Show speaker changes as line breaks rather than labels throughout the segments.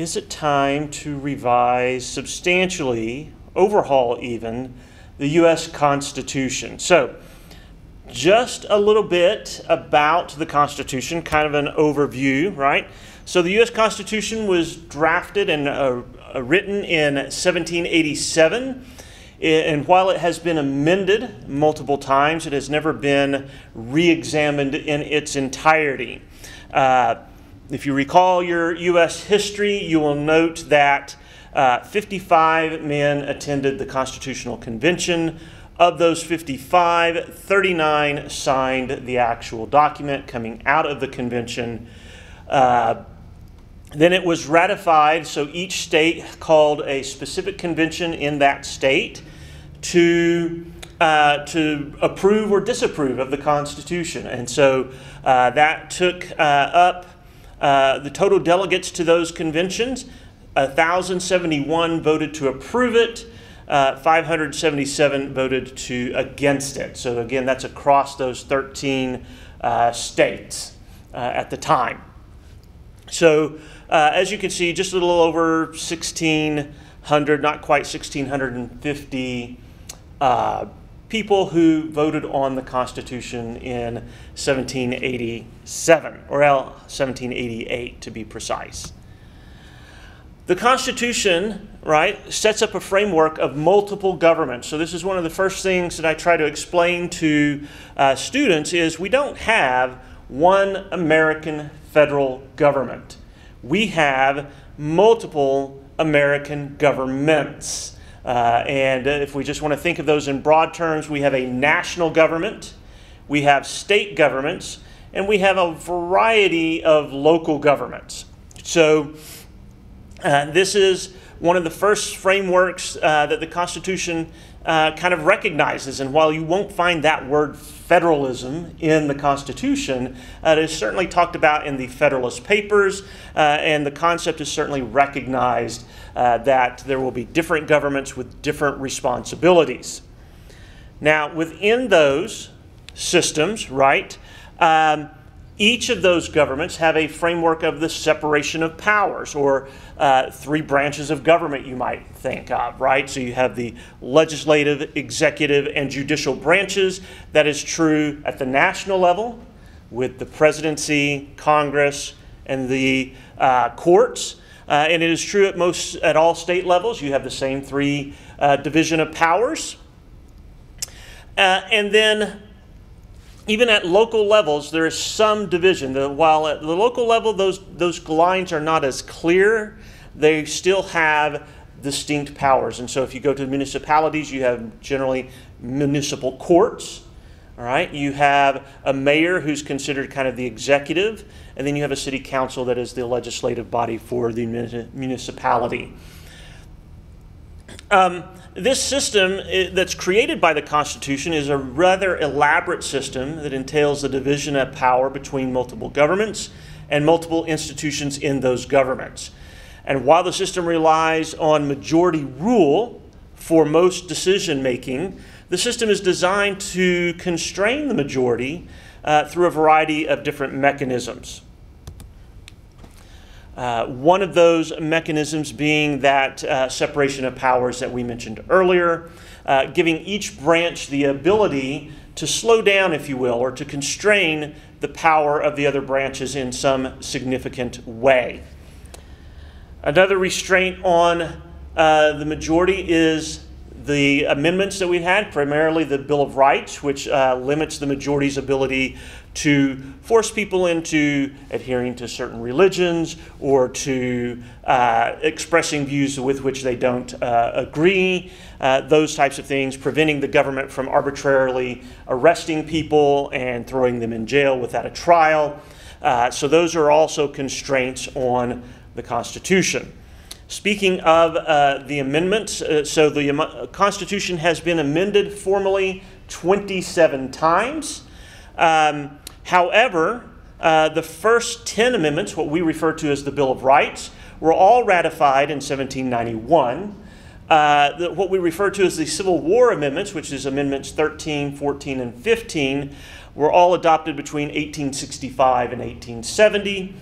is it time to revise substantially, overhaul even, the U.S. Constitution? So, just a little bit about the Constitution, kind of an overview, right? So, the U.S. Constitution was drafted and uh, uh written in 1787. And while it has been amended multiple times, it has never been re examined in its entirety. Uh, if you recall your U.S. history, you will note that uh, 55 men attended the Constitutional Convention. Of those 55, 39 signed the actual document coming out of the convention. Uh, then it was ratified, so each state called a specific convention in that state to, uh, to approve or disapprove of the Constitution. And so uh, that took uh, up uh, the total delegates to those conventions 1,071 voted to approve it. Uh, 577 voted to against it. So again, that's across those 13 uh, states uh, at the time. So uh, as you can see, just a little over 1,600, not quite 1,650 uh, people who voted on the Constitution in 1787, or 1788 to be precise. The Constitution, right, sets up a framework of multiple governments. So this is one of the first things that I try to explain to uh, students is we don't have one American federal government. We have multiple American governments. Uh, and if we just want to think of those in broad terms, we have a national government, we have state governments, and we have a variety of local governments. So uh, this is one of the first frameworks uh, that the Constitution uh, kind of recognizes. And while you won't find that word federalism in the Constitution, uh, it is certainly talked about in the Federalist Papers, uh, and the concept is certainly recognized uh, that there will be different governments with different responsibilities. Now, within those systems, right, um, each of those governments have a framework of the separation of powers, or uh, three branches of government you might think of, right? So you have the legislative, executive, and judicial branches. That is true at the national level with the presidency, Congress, and the uh, courts. Uh, and it is true at most at all state levels. You have the same three uh, division of powers. Uh, and then even at local levels, there is some division. The, while at the local level, those, those lines are not as clear, they still have distinct powers. And so if you go to municipalities, you have generally municipal courts. All right, you have a mayor who's considered kind of the executive, and then you have a city council that is the legislative body for the municipality. Um, this system that's created by the Constitution is a rather elaborate system that entails the division of power between multiple governments and multiple institutions in those governments. And while the system relies on majority rule for most decision making, the system is designed to constrain the majority uh, through a variety of different mechanisms. Uh, one of those mechanisms being that uh, separation of powers that we mentioned earlier, uh, giving each branch the ability to slow down, if you will, or to constrain the power of the other branches in some significant way. Another restraint on uh, the majority is the amendments that we had, primarily the Bill of Rights, which uh, limits the majority's ability to force people into adhering to certain religions or to uh, expressing views with which they don't uh, agree, uh, those types of things, preventing the government from arbitrarily arresting people and throwing them in jail without a trial. Uh, so, those are also constraints on the Constitution. Speaking of uh, the amendments, uh, so the Constitution has been amended formally 27 times. Um, However, uh, the first 10 amendments, what we refer to as the Bill of Rights, were all ratified in 1791. Uh, the, what we refer to as the Civil War amendments, which is Amendments 13, 14, and 15, were all adopted between 1865 and 1870.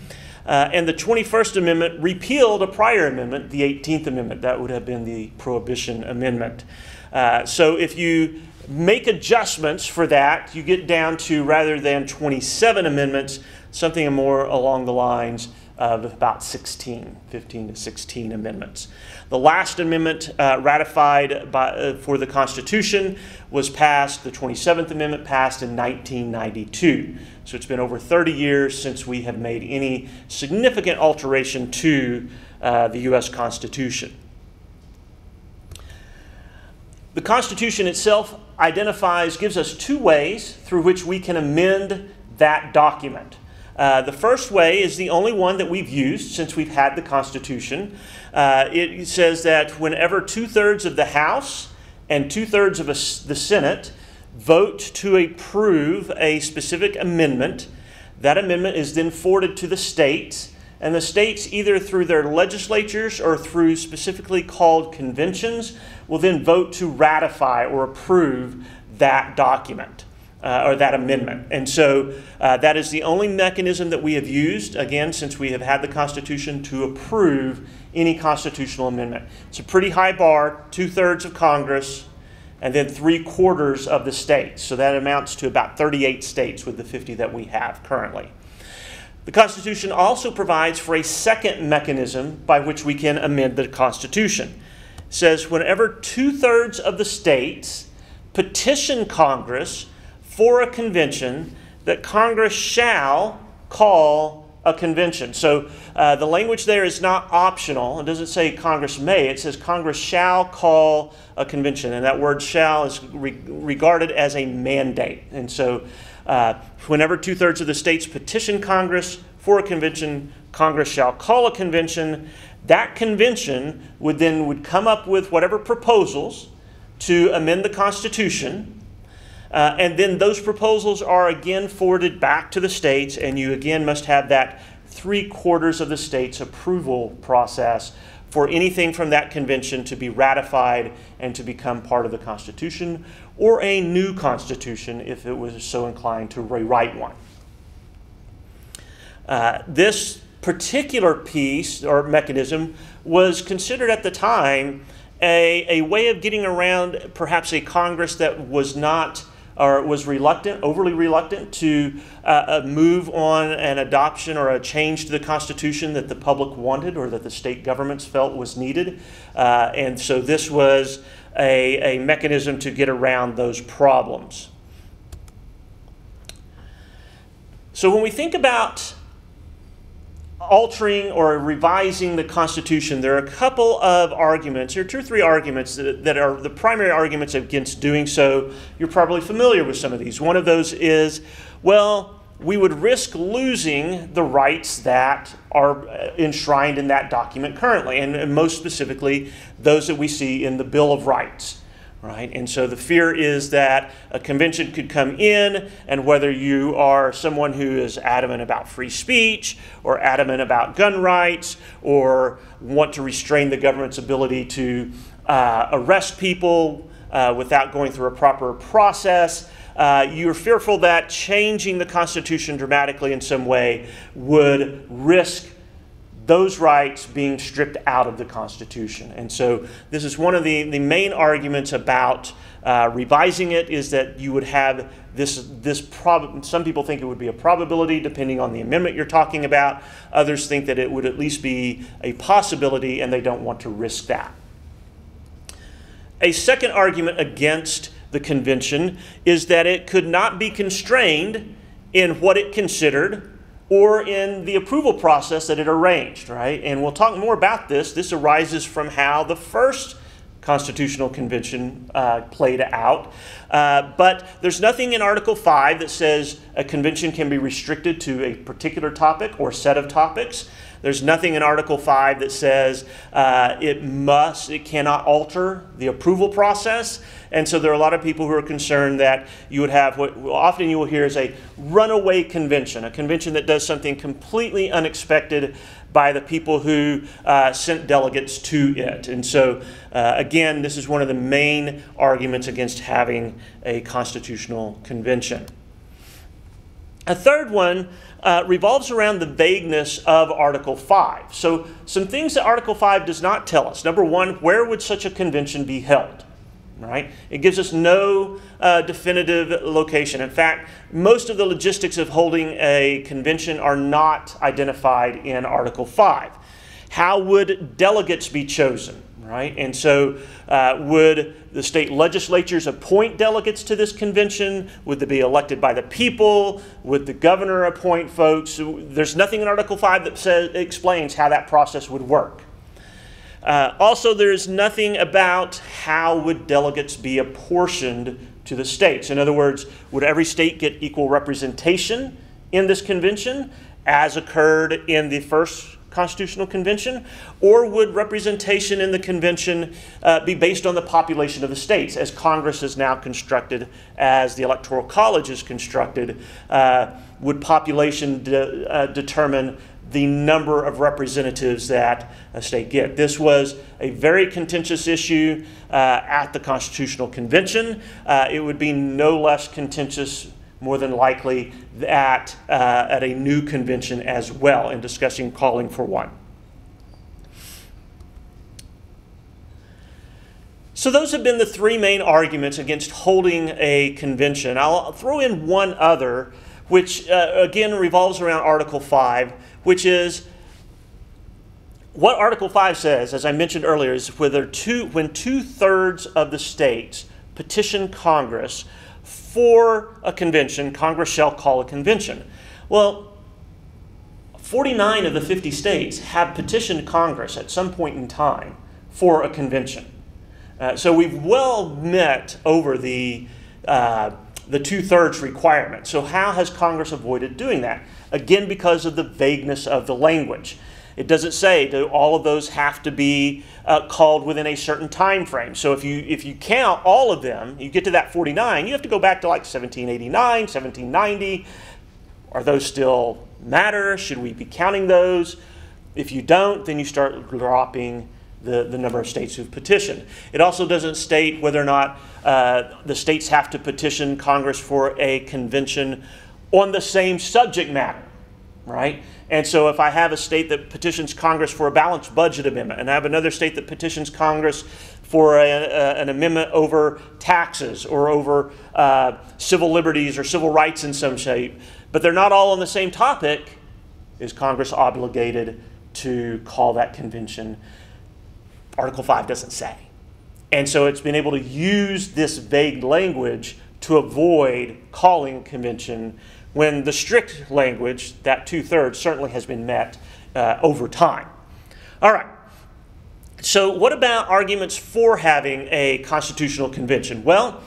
Uh, and the 21st Amendment repealed a prior amendment, the 18th Amendment. That would have been the Prohibition Amendment. Uh, so if you make adjustments for that, you get down to rather than 27 amendments, something more along the lines of about 16, 15 to 16 amendments. The last amendment uh, ratified by, uh, for the Constitution was passed, the 27th Amendment passed in 1992. So it's been over 30 years since we have made any significant alteration to uh, the U.S. Constitution. The Constitution itself identifies, gives us two ways through which we can amend that document. Uh, the first way is the only one that we've used since we've had the Constitution. Uh, it says that whenever two thirds of the House and two thirds of a, the Senate vote to approve a specific amendment, that amendment is then forwarded to the states, and the states, either through their legislatures or through specifically called conventions, will then vote to ratify or approve that document uh, or that amendment. And so uh, that is the only mechanism that we have used, again, since we have had the Constitution to approve any constitutional amendment. It's a pretty high bar, two thirds of Congress, and then three quarters of the states. So that amounts to about 38 states with the 50 that we have currently. The Constitution also provides for a second mechanism by which we can amend the Constitution. Says whenever two thirds of the states petition Congress for a convention that Congress shall call a convention. So uh, the language there is not optional. It doesn't say Congress may, it says Congress shall call a convention. And that word shall is re- regarded as a mandate. And so uh, whenever two thirds of the states petition Congress for a convention, Congress shall call a convention. That convention would then would come up with whatever proposals to amend the Constitution uh, and then those proposals are again forwarded back to the states, and you again must have that three quarters of the states approval process for anything from that convention to be ratified and to become part of the Constitution, or a new Constitution if it was so inclined to rewrite one. Uh, this particular piece or mechanism was considered at the time a, a way of getting around perhaps a Congress that was not or was reluctant, overly reluctant to uh, uh, move on an adoption or a change to the Constitution that the public wanted or that the state governments felt was needed. Uh, and so this was a, a mechanism to get around those problems. So when we think about altering or revising the Constitution, there are a couple of arguments, or two or three arguments that, that, are the primary arguments against doing so. You're probably familiar with some of these. One of those is, well, we would risk losing the rights that are uh, enshrined in that document currently, and, and most specifically, those that we see in the Bill of Rights right? And so the fear is that a convention could come in, and whether you are someone who is adamant about free speech, or adamant about gun rights, or want to restrain the government's ability to uh, arrest people uh, without going through a proper process. Uh, you're fearful that changing the Constitution dramatically in some way would risk those rights being stripped out of the Constitution. And so this is one of the, the main arguments about uh, revising it is that you would have this, this some people think it would be a probability depending on the amendment you're talking about. Others think that it would at least be a possibility and they don't want to risk that. A second argument against the convention is that it could not be constrained in what it considered or in the approval process that it arranged, right? And we'll talk more about this. This arises from how the first Constitutional Convention uh, played out. Uh, but there's nothing in Article 5 that says a convention can be restricted to a particular topic or set of topics. There's nothing in Article 5 that says uh, it must, it cannot alter the approval process. And so there are a lot of people who are concerned that you would have what often you will hear is a runaway convention, a convention that does something completely unexpected by the people who uh, sent delegates to it. And so, uh, again, this is one of the main arguments against having a constitutional convention. A third one uh, revolves around the vagueness of Article 5. So, some things that Article 5 does not tell us. Number one, where would such a convention be held? Right? It gives us no uh, definitive location. In fact, most of the logistics of holding a convention are not identified in Article 5. How would delegates be chosen? Right? And so, uh, would the state legislatures appoint delegates to this convention? Would they be elected by the people? Would the governor appoint folks? There's nothing in Article 5 that says, explains how that process would work. Uh, also, there's nothing about how would delegates be apportioned to the states. In other words, would every state get equal representation in this convention, as occurred in the first Constitutional Convention, or would representation in the convention uh, be based on the population of the states, as Congress is now constructed, as the Electoral College is constructed? Uh, would population de- uh, determine the number of representatives that a state get? This was a very contentious issue uh, at the Constitutional Convention. Uh, it would be no less contentious more than likely at, uh, at a new convention as well in discussing calling for one. So, those have been the three main arguments against holding a convention. I'll throw in one other, which uh, again revolves around Article 5, which is what Article 5 says, as I mentioned earlier, is whether two, when two thirds of the states petition Congress for a convention, Congress shall call a convention. Well, 49 of the 50 states have petitioned Congress at some point in time for a convention. Uh, so we've well met over the, uh, the two thirds requirement. So, how has Congress avoided doing that? Again, because of the vagueness of the language. It doesn't say do all of those have to be uh, called within a certain time frame. So if you if you count all of them, you get to that 49, you have to go back to like 1789, 1790. Are those still matter? Should we be counting those? If you don't, then you start dropping the, the number of states who've petitioned. It also doesn't state whether or not uh, the states have to petition Congress for a convention on the same subject matter, right? And so, if I have a state that petitions Congress for a balanced budget amendment, and I have another state that petitions Congress for a, a, an amendment over taxes or over uh, civil liberties or civil rights in some shape, but they're not all on the same topic, is Congress obligated to call that convention? Article 5 doesn't say. And so, it's been able to use this vague language to avoid calling convention when the strict language, that two thirds, certainly has been met uh, over time. All right. So, what about arguments for having a constitutional convention? Well,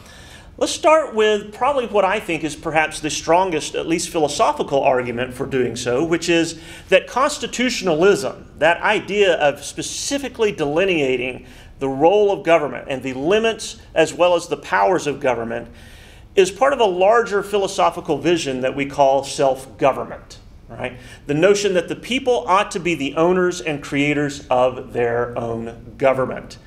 let's start with probably what I think is perhaps the strongest, at least philosophical argument for doing so, which is that constitutionalism, that idea of specifically delineating the role of government and the limits as well as the powers of government, is part of a larger philosophical vision that we call self government. Right? The notion that the people ought to be the owners and creators of their own government.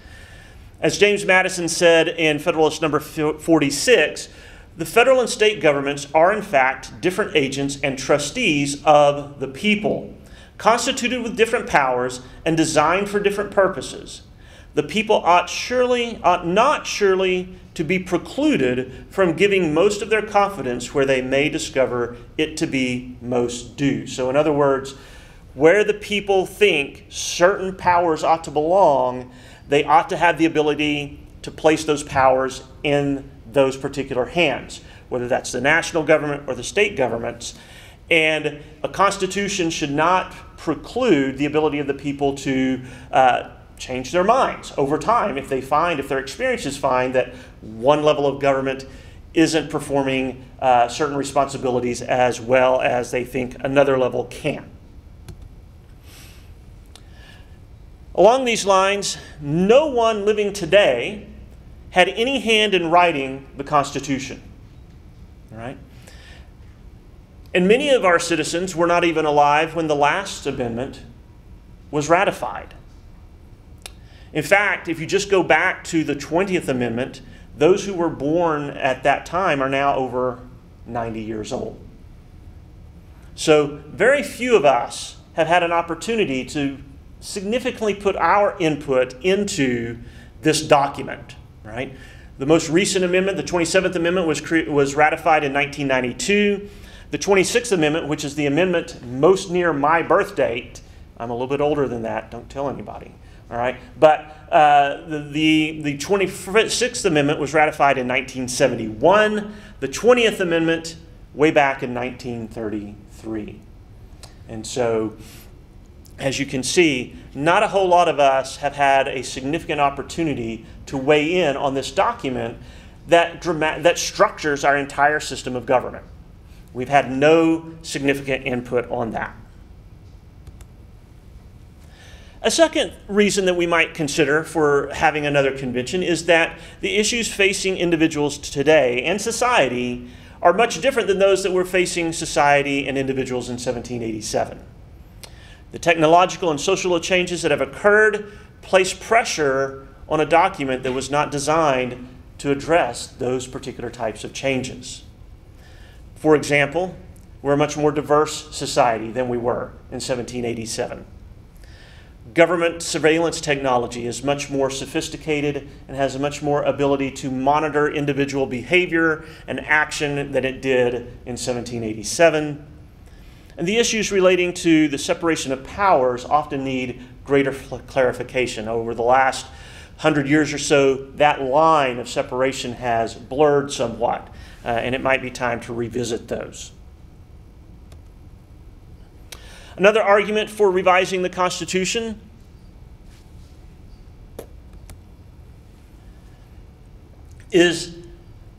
As James Madison said in Federalist number 46, the federal and state governments are in fact different agents and trustees of the people, constituted with different powers and designed for different purposes. The people ought surely, ought not surely to be precluded from giving most of their confidence where they may discover it to be most due. So, in other words, where the people think certain powers ought to belong, they ought to have the ability to place those powers in those particular hands, whether that's the national government or the state governments. And a constitution should not preclude the ability of the people to uh, change their minds over time if they find, if their experiences find that one level of government isn't performing uh, certain responsibilities as well as they think another level can. Along these lines, no one living today had any hand in writing the Constitution. All right? And many of our citizens were not even alive when the last amendment was ratified. In fact, if you just go back to the 20th Amendment, those who were born at that time are now over 90 years old. So, very few of us have had an opportunity to significantly put our input into this document, right? The most recent amendment, the 27th Amendment, was, cre- was ratified in 1992. The 26th Amendment, which is the amendment most near my birth date, I'm a little bit older than that, don't tell anybody, all right? But uh, the, the, the 26th Amendment was ratified in 1971, the 20th Amendment way back in 1933. And so, as you can see, not a whole lot of us have had a significant opportunity to weigh in on this document that, that structures our entire system of government. We've had no significant input on that. A second reason that we might consider for having another convention is that the issues facing individuals today and society are much different than those that were facing society and individuals in 1787. The technological and social changes that have occurred place pressure on a document that was not designed to address those particular types of changes. For example, we're a much more diverse society than we were in 1787. Government surveillance technology is much more sophisticated and has much more ability to monitor individual behavior and action than it did in 1787. And the issues relating to the separation of powers often need greater clarification. Over the last hundred years or so, that line of separation has blurred somewhat, uh, and it might be time to revisit those. Another argument for revising the Constitution is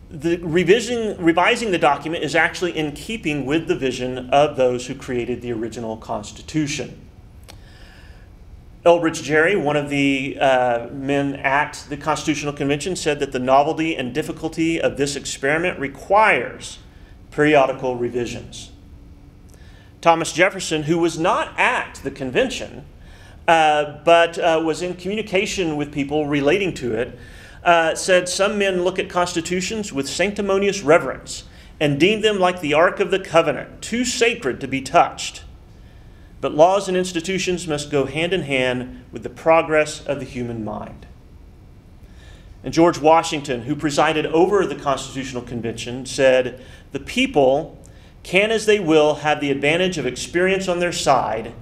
the revision, revising the document is actually in keeping with the vision of those who created the original Constitution. Elbridge Gerry, one of the uh, men at the Constitutional Convention, said that the novelty and difficulty of this experiment requires periodical revisions. Thomas Jefferson, who was not at the convention, uh, but uh, was in communication with people relating to it, uh, said some men look at constitutions with sanctimonious reverence and deem them like the Ark of the Covenant, too sacred to be touched. But laws and institutions must go hand in hand with the progress of the human mind. And George Washington, who presided over the Constitutional Convention, said, The people can, as they will, have the advantage of experience on their side,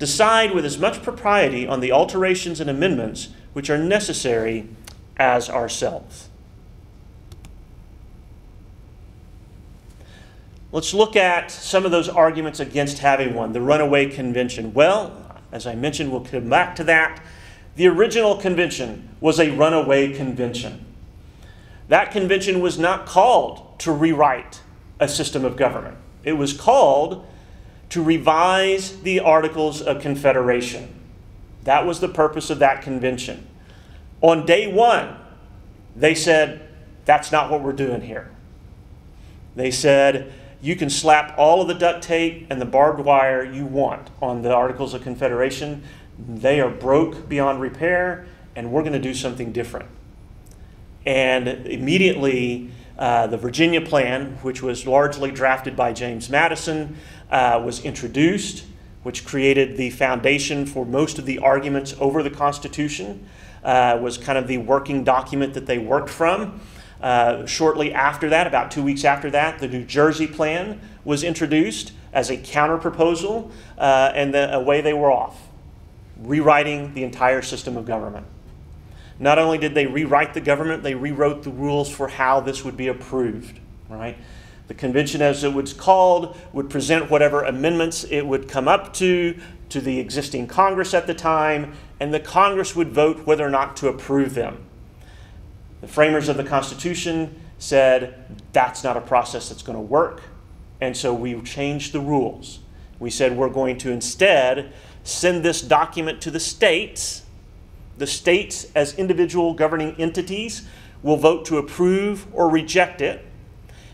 decide with as much propriety on the alterations and amendments which are necessary as ourselves. Let's look at some of those arguments against having one. The runaway convention. Well, as I mentioned, we'll come back to that. The original convention was a runaway convention. That convention was not called to rewrite a system of government, it was called to revise the Articles of Confederation. That was the purpose of that convention. On day one, they said, That's not what we're doing here. They said, You can slap all of the duct tape and the barbed wire you want on the Articles of Confederation. They are broke beyond repair, and we're going to do something different. And immediately, uh, the Virginia Plan, which was largely drafted by James Madison, uh, was introduced, which created the foundation for most of the arguments over the Constitution uh, was kind of the working document that they worked from. Uh, shortly after that, about two weeks after that, the New Jersey Plan was introduced as a counter proposal, uh, and the, away they were off, rewriting the entire system of government. Not only did they rewrite the government, they rewrote the rules for how this would be approved, right? The convention, as it was called, would present whatever amendments it would come up to to the existing Congress at the time, and the Congress would vote whether or not to approve them. The framers of the Constitution said that's not a process that's going to work, and so we changed the rules. We said we're going to instead send this document to the states. The states, as individual governing entities, will vote to approve or reject it.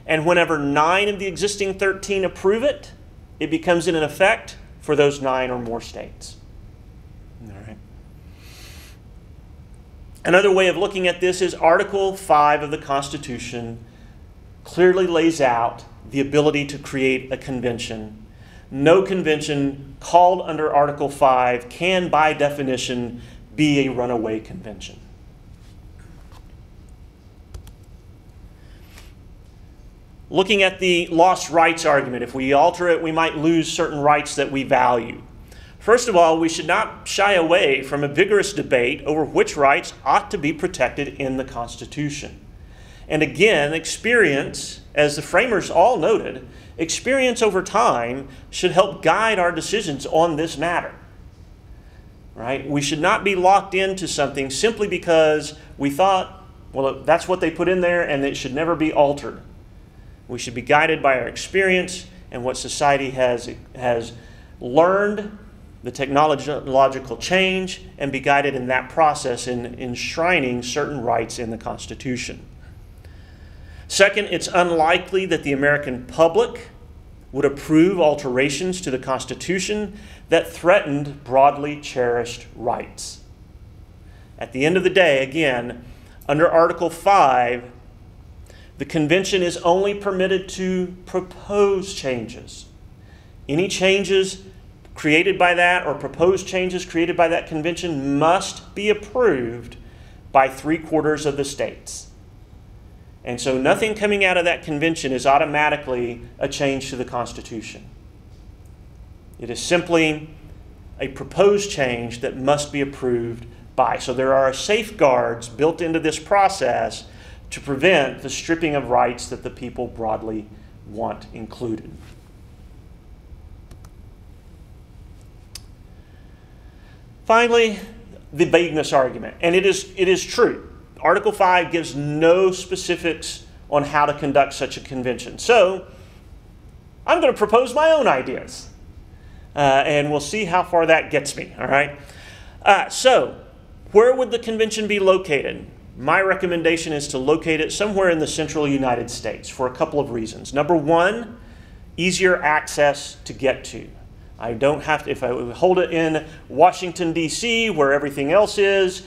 And whenever nine of the existing 13 approve it, it becomes in effect for those nine or more states. All right. Another way of looking at this is Article 5 of the Constitution clearly lays out the ability to create a convention no convention called under Article 5 can, by definition, be a runaway convention. Looking at the lost rights argument, if we alter it, we might lose certain rights that we value. First of all, we should not shy away from a vigorous debate over which rights ought to be protected in the Constitution. And again, experience, as the framers all noted, experience over time should help guide our decisions on this matter. Right? We should not be locked into something simply because we thought, well, that's what they put in there and it should never be altered. We should be guided by our experience and what society has, has learned the technological change and be guided in that process in enshrining certain rights in the Constitution. Second, it's unlikely that the American public would approve alterations to the Constitution that threatened broadly cherished rights. At the end of the day, again, under Article 5, the convention is only permitted to propose changes. Any changes created by that or proposed changes created by that convention must be approved by three quarters of the states. And so nothing coming out of that convention is automatically a change to the Constitution. It is simply a proposed change that must be approved by. So there are safeguards built into this process to prevent the stripping of rights that the people broadly want included. Finally, the vagueness argument. And it is, it is true. Article 5 gives no specifics on how to conduct such a convention. So, I'm going to propose my own ideas. Uh, and we'll see how far that gets me, all right? Uh, so, where would the convention be located? My recommendation is to locate it somewhere in the central United States for a couple of reasons. Number one, easier access to get to. I don't have to, if I hold it in Washington, D.C., where everything else is,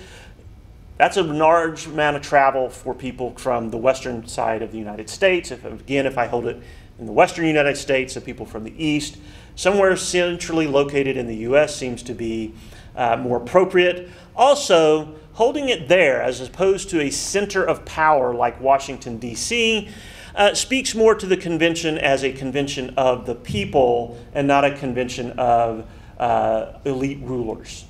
that's a large amount of travel for people from the western side of the United States. If, again, if I hold it in the western United States, the people from the east, somewhere centrally located in the U.S. seems to be uh, more appropriate. Also, holding it there as opposed to a center of power like Washington, D.C., uh, speaks more to the convention as a convention of the people and not a convention of uh, elite rulers.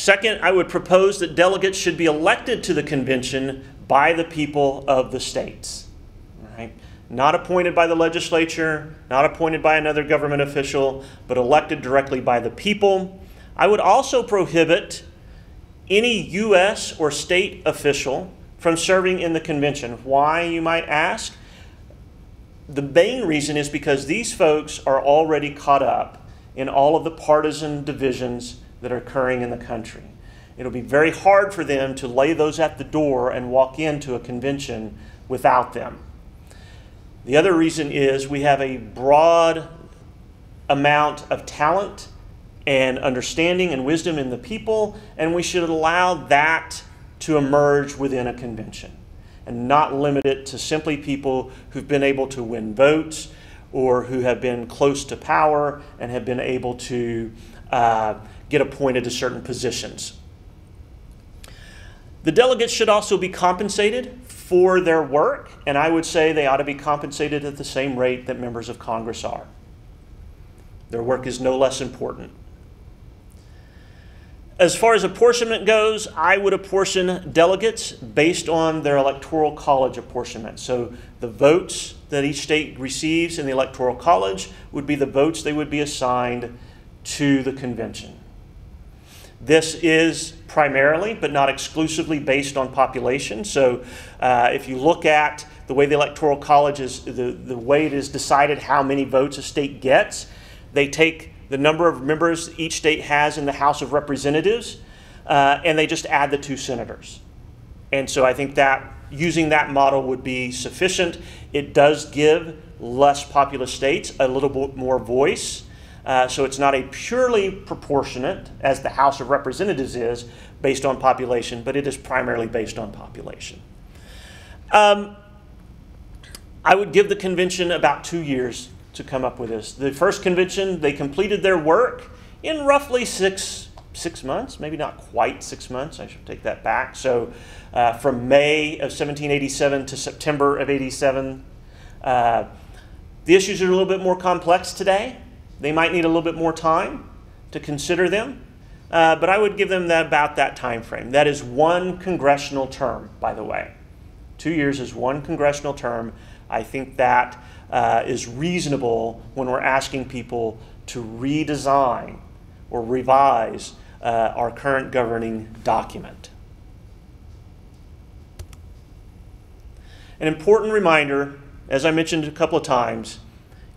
Second, I would propose that delegates should be elected to the convention by the people of the states. Right? Not appointed by the legislature, not appointed by another government official, but elected directly by the people. I would also prohibit any U.S. or state official from serving in the convention. Why, you might ask? The main reason is because these folks are already caught up in all of the partisan divisions that are occurring in the country. It'll be very hard for them to lay those at the door and walk into a convention without them. The other reason is we have a broad amount of talent and understanding and wisdom in the people, and we should allow that to emerge within a convention and not limit it to simply people who've been able to win votes or who have been close to power and have been able to uh, get appointed to certain positions. The delegates should also be compensated for their work, and I would say they ought to be compensated at the same rate that members of Congress are. Their work is no less important. As far as apportionment goes, I would apportion delegates based on their electoral college apportionment. So the votes that each state receives in the electoral college would be the votes they would be assigned to the convention. This is primarily, but not exclusively, based on population. So uh, if you look at the way the electoral college is, the, the way it is decided how many votes a state gets, they take the number of members each state has in the House of Representatives, uh, and they just add the two senators. And so I think that using that model would be sufficient. It does give less populous states a little bit more voice. Uh, so it's not a purely proportionate, as the House of Representatives is, based on population, but it is primarily based on population. Um, I would give the convention about two years to come up with this. The first convention, they completed their work in roughly six six months, maybe not quite six months. I should take that back. So, uh, from May of 1787 to September of 87, uh, the issues are a little bit more complex today. They might need a little bit more time to consider them, uh, but I would give them that, about that time frame. That is one congressional term, by the way. Two years is one congressional term. I think that uh, is reasonable when we're asking people to redesign or revise uh, our current governing document. An important reminder, as I mentioned a couple of times,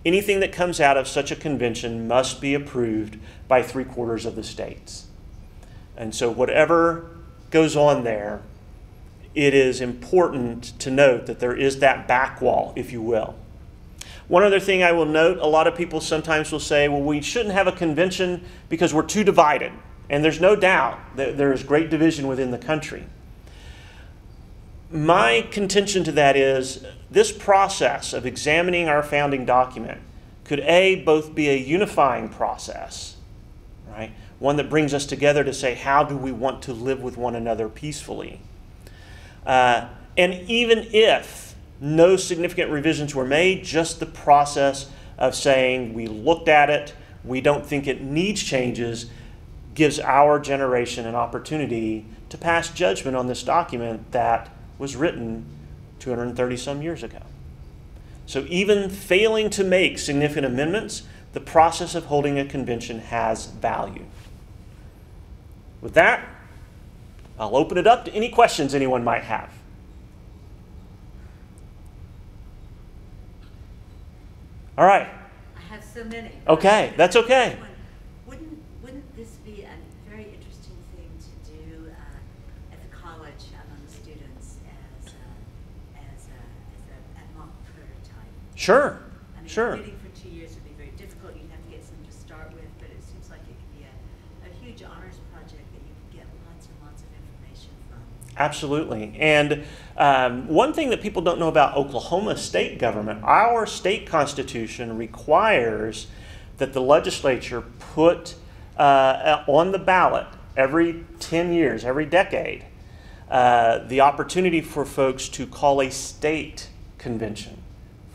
anything that comes out of such a convention must be approved by three quarters of the states. And so, whatever goes on there, it is important to note that there is that back wall, if you will. One other thing I will note a lot of people sometimes will say, well, we shouldn't have a convention because we're too divided. And there's no doubt that there is great division within the country. My contention to that is this process of examining our founding document could A, both be a unifying process, right? One that brings us together to say, how do we want to live with one another peacefully? Uh, and even if no significant revisions were made, just the process of saying we looked at it, we don't think it needs changes, gives our generation an opportunity to pass judgment on this document that was written 230 some years ago. So, even failing to make significant amendments, the process of holding a convention has value. With that, I'll open it up to any questions anyone might have. All right.
I have so many.
Okay, that's okay.
Wouldn't, wouldn't this be a very interesting thing to do uh, at the college among the students as, a, as, a, as a, a mock prototype?
Sure,
I mean,
sure.
waiting for two years would be very difficult. You'd have to get some to start with, but it seems like it could be a, a huge honors project that you could get lots and lots of information from.
Absolutely. And um, one thing that people don't know about Oklahoma state government, our state constitution requires that the legislature put uh, on the ballot every 10 years, every decade, uh, the opportunity for folks to call a state convention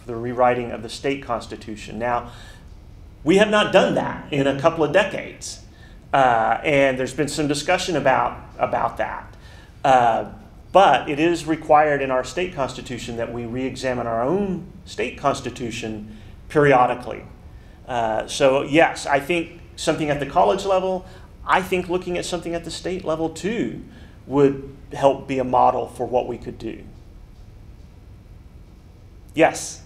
the rewriting of the state constitution. Now, we have not done that in a couple of decades. Uh, and there's been some discussion about, about that. Uh, but it is required in our state constitution that we re examine our own state constitution periodically. Uh, so, yes, I think something at the college level, I think looking at something at the state level too would help be a model for what we could do. Yes?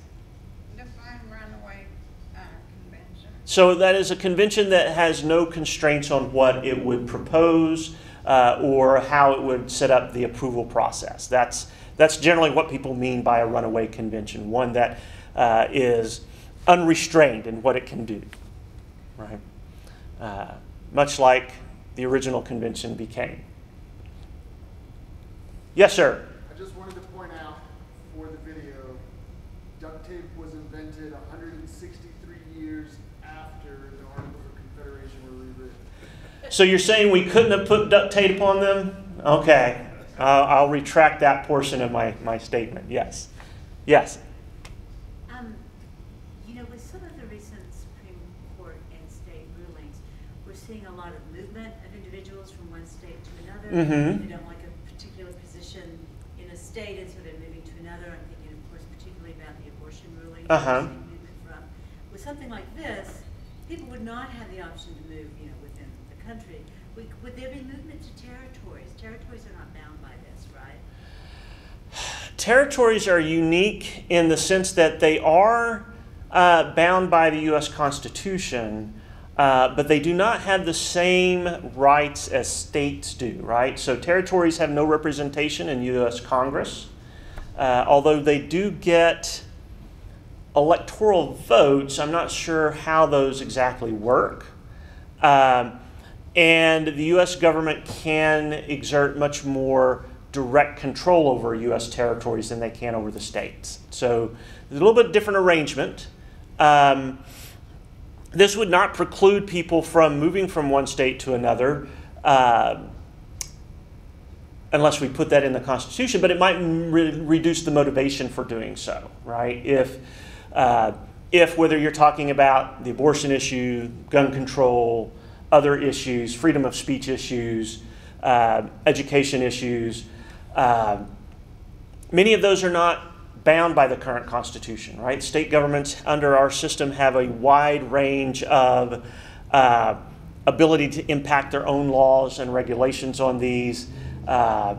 Define runaway uh, convention.
So that is a convention that has no constraints on what it would propose uh, or how it would set up the approval process. That's, that's generally what people mean by a runaway convention, one that uh, is unrestrained in what it can do, right? Uh, much like the original convention became. Yes, sir.
I just wanted to point out for the video, duct tape was invented 163 years after the Articles of Confederation were rewritten.
So you're saying we couldn't have put duct tape on them? Okay. Uh, I'll retract that portion of my, my statement. Yes. Yes.
Um, you know, with some of the recent Supreme Court and state rulings, we're seeing a lot of movement of individuals from one state to another.
Mhm.
They don't like a particular position in a state, and so they're moving to another. I'm thinking, of course, particularly about the abortion ruling.
Uh-huh.
from. With something like this, people would not have the option to move, you know, within the country. Would, would there be movement to territories? Territories are not bound by this, right?
Territories are unique in the sense that they are uh, bound by the U.S. Constitution, uh, but they do not have the same rights as states do, right? So territories have no representation in U.S. Congress, uh, although they do get electoral votes. I'm not sure how those exactly work. Um, and the U.S. government can exert much more direct control over U.S. territories than they can over the states. So there's a little bit different arrangement, Um, this would not preclude people from moving from one state to another. Uh, unless we put that in the Constitution, but it might re- reduce the motivation for doing so, right? If, uh, if whether you're talking about the abortion issue, gun control, other issues, freedom of speech issues, uh, education issues, uh, many of those are not bound by the current Constitution, right? State governments under our system have a wide range of uh, ability to impact their own laws and regulations on these. Uh,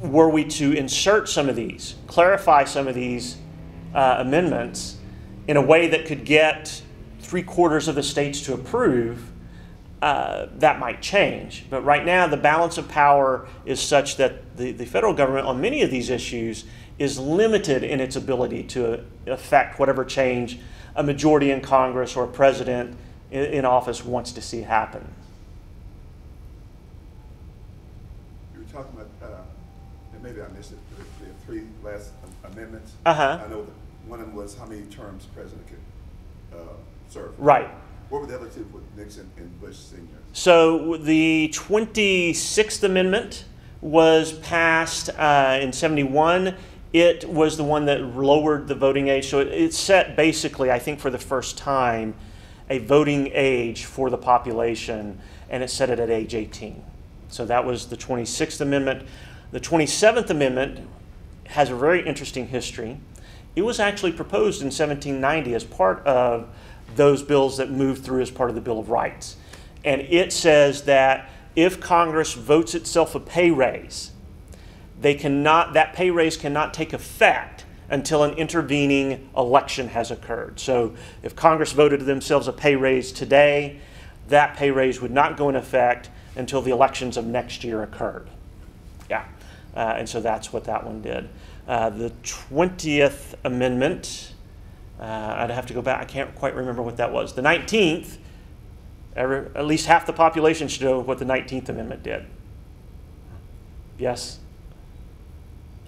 were we to insert some of these, clarify some of these uh, amendments in a way that could get three quarters of the states to approve, uh, that might change. But right now, the balance of power is such that the, the federal government, on many of these issues, is limited in its ability to affect whatever change a majority in Congress or a president in, in office wants to see happen.
You were talking about, uh, and maybe I missed it, the, three last amendments.
Uh-huh.
I know one of them was how many terms president could, uh, serve.
Right.
What were the other two with Nixon and Bush Senior?
So the 26th Amendment was passed uh, in 71. It was the one that lowered the voting age. So it, it set basically, I think, for the first time, a voting age for the population, and it set it at age 18. So that was the 26th Amendment. The 27th Amendment has a very interesting history. It was actually proposed in 1790 as part of those bills that moved through as part of the Bill of Rights. And it says that if Congress votes itself a pay raise, they cannot, that pay raise cannot take effect until an intervening election has occurred. So if Congress voted themselves a pay raise today, that pay raise would not go in effect until the elections of next year occurred. Yeah. Uh, and so that's what that one did. Uh, the 20th Amendment, uh, I'd have to go back, I can't quite remember what that was. The 19th, every, at least half the population should know what the 19th Amendment did. Yes?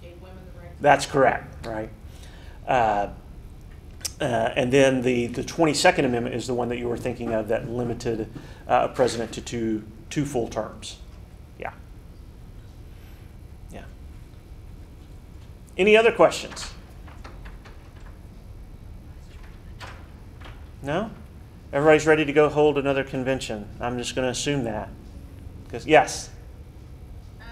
Gave women the right to
That's correct, right? Uh, uh, and then the, the 22nd Amendment is the one that you were thinking of that limited uh, a president to two, two full terms. Yeah. Yeah. Any other questions? No? Everybody's ready to go hold another convention. I'm just going to assume that. Because, yes.
Um,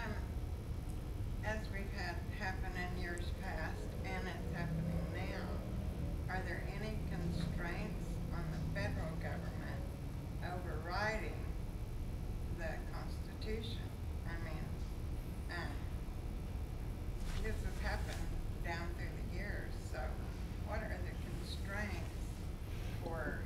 as we've had happen in years past, and it's happening now, are there any constraints on the federal government overriding the Constitution? I mean, um, this has happened down through the years, so what are the constraints for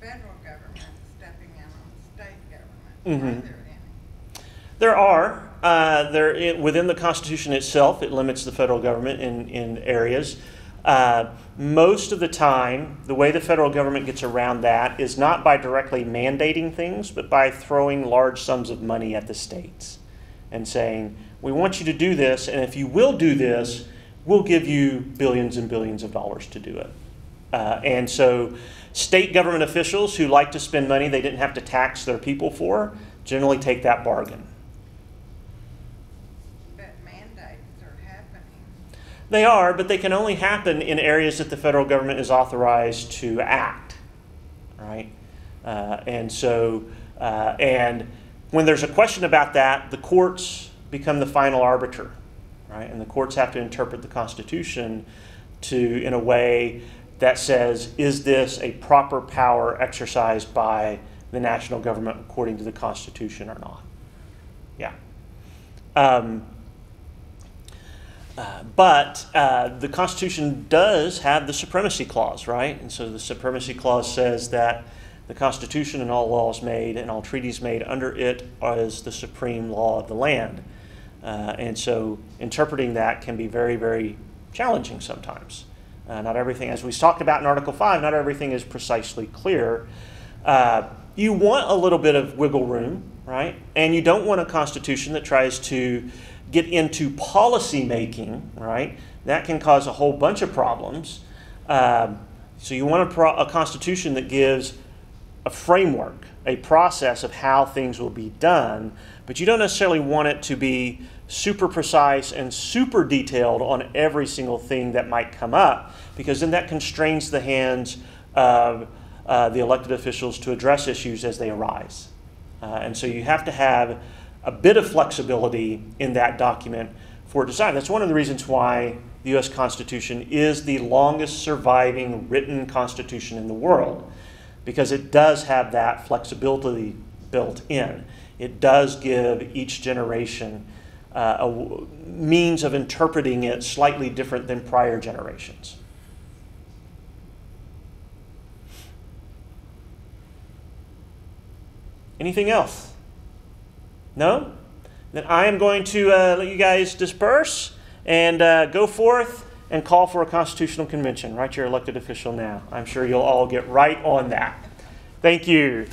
federal government stepping in on state government?
Mhm.
Are there any?
There are. Uh, there it, within the Constitution itself, it limits the federal government in, in areas. Uh, most of the time, the way the federal government gets around that is not by directly mandating things, but by throwing large sums of money at the states and saying, We want you to do this, and if you will do this, we'll give you billions and billions of dollars to do it. Uh, and so, state government officials who like to spend money they didn't have to tax their people for generally take that bargain.
But mandates are happening.
They are, but they can only happen in areas that the federal government is authorized to act, right? Uh, and so, uh, and when there's a question about that, the courts become the final arbiter, right? And the courts have to interpret the Constitution to in a way that says, is this a proper power exercised by the national government according to the Constitution or not? Yeah. Um, but uh, the Constitution does have the supremacy clause, right? And so the supremacy clause says that the Constitution and all laws made and all treaties made under it is the supreme law of the land. Uh, and so interpreting that can be very, very challenging sometimes. Uh, not everything, as we talked about in Article 5, not everything is precisely clear. Uh, you want a little bit of wiggle room, right? And you don't want a constitution that tries to get into policy making, right? That can cause a whole bunch of problems. Um, So you want a, pro- a constitution that gives a framework, a process of how things will be done, but you don't necessarily want it to be super precise and super detailed on every single thing that might come up, because then that constrains the hands of uh, the elected officials to address issues as they arise. Uh, and so you have to have a bit of flexibility in that document for design. That's one of the reasons why the U.S. Constitution is the longest surviving written constitution in the world, because it does have that flexibility built in. It does give each generation uh, a means of interpreting it slightly different than prior generations. Anything else? No? Then I am going to uh, let you guys disperse and uh, go forth and call for a constitutional convention. Write your elected official now. I'm sure you'll all get right on that. Thank you.